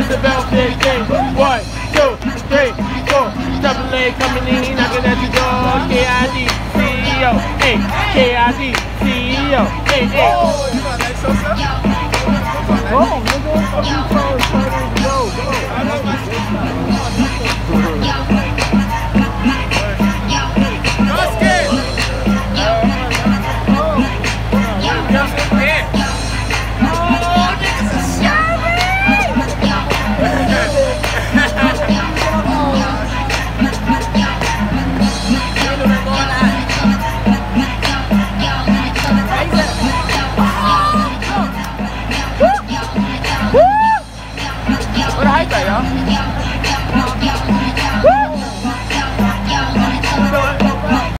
It's about that game. One, two, three, four. Double A coming in, knocking at the door. KID, CEO. Hey, KID, Hey, hey. Oh, go, nigga. You close, go, go. I know my Let's get it. Yeah.